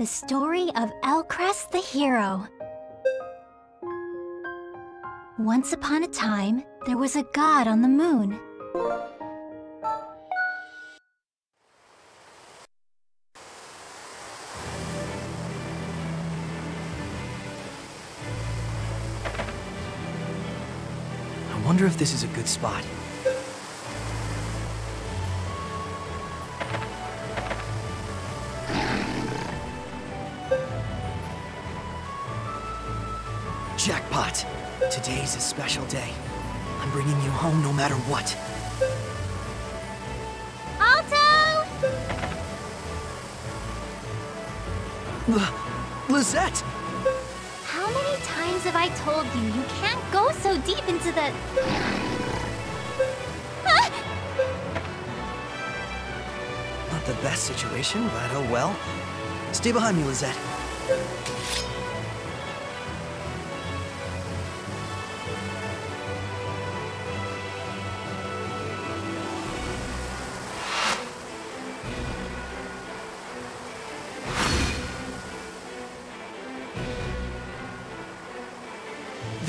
The story of Elcrest the hero. Once upon a time, there was a god on the moon. I wonder if this is a good spot. Jackpot! Today's a special day. I'm bringing you home no matter what. Alto! L Lisette! How many times have I told you you can't go so deep into the... Ah! Not the best situation, but oh well. Stay behind me, Lisette.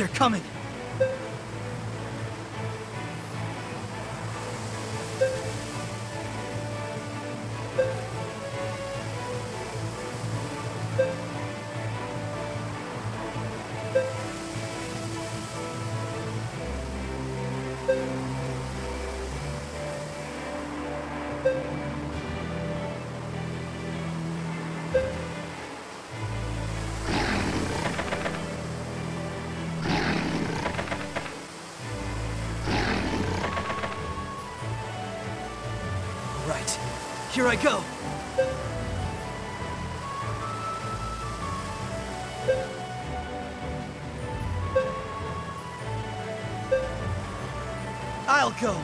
They're coming! Here I go! I'll go!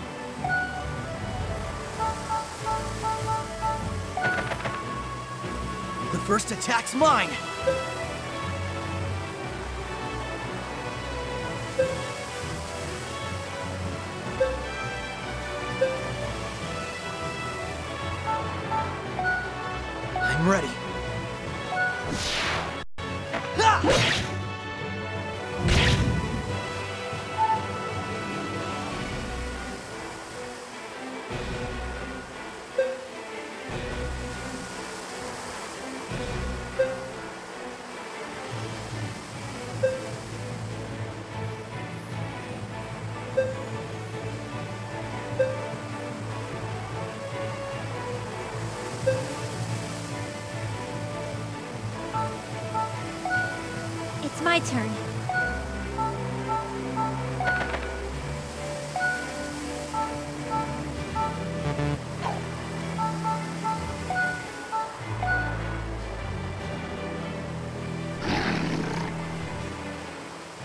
The first attack's mine! My turn.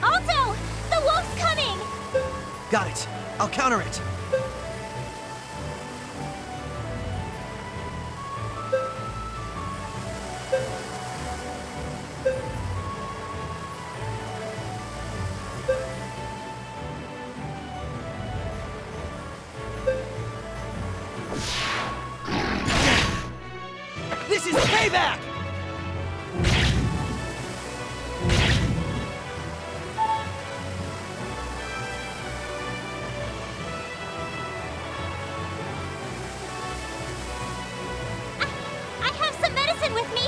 Alto! The wolf's coming! Got it. I'll counter it. Payback! I have some medicine with me!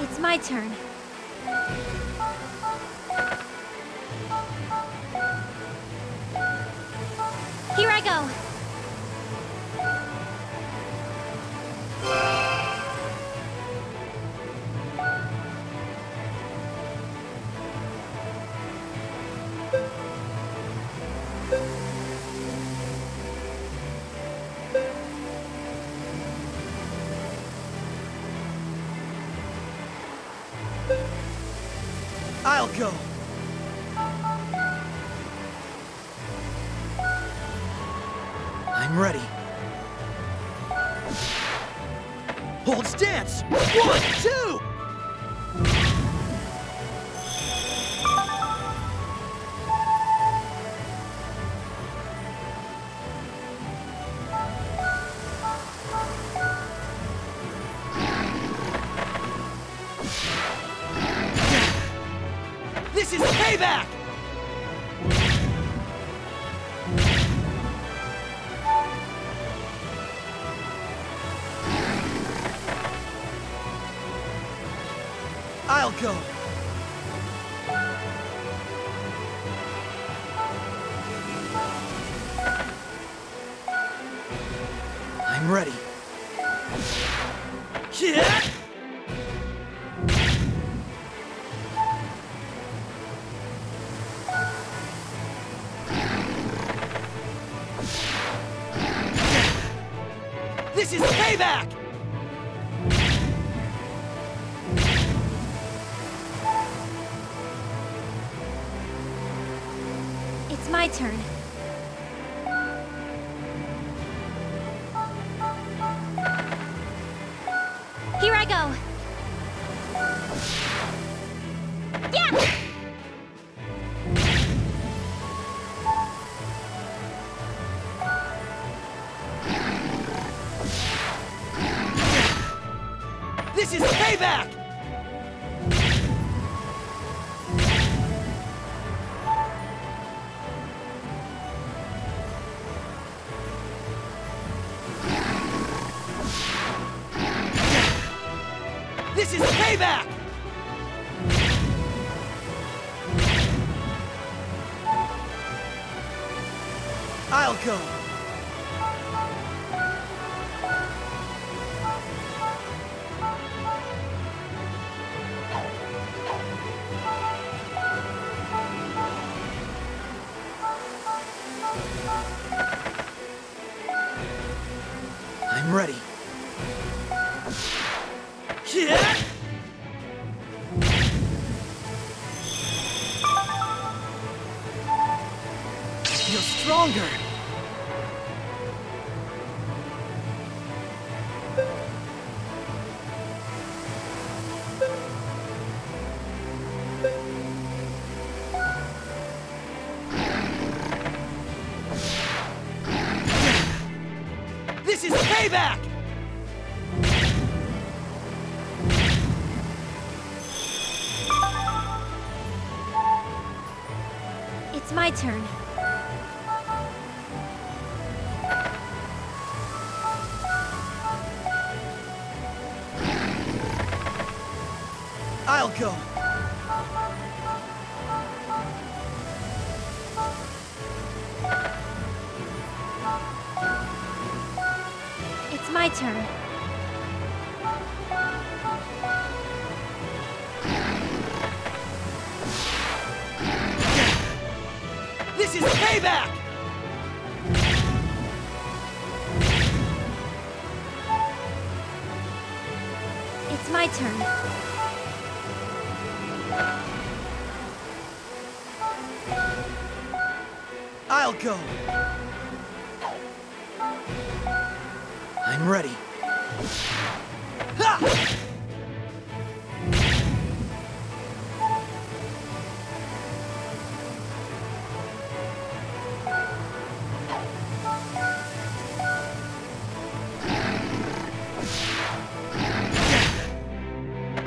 It's my turn. I go. I'll go. I'm ready. Hold stance! One, two! This is payback! I'm ready. Yeah! This is payback! My turn. Here I go. Yeah! This is payback! Go. I'm ready. Is payback! It's my turn. I'll go. It's my turn. This is payback! It's my turn. I'll go. I'm ready. Ha!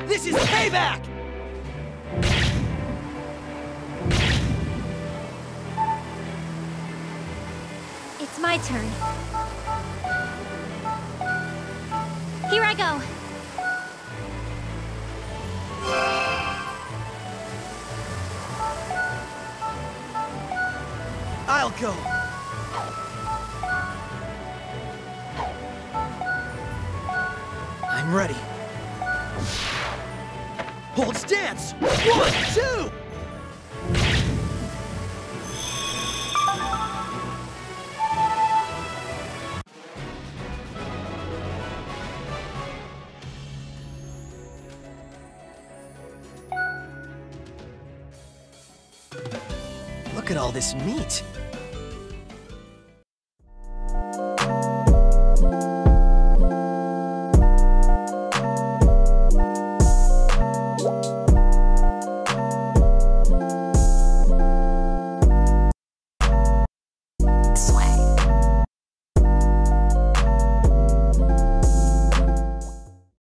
This is payback! It's my turn. Here I go. I'll go. I'm ready. Hold stance! One, two! This meat.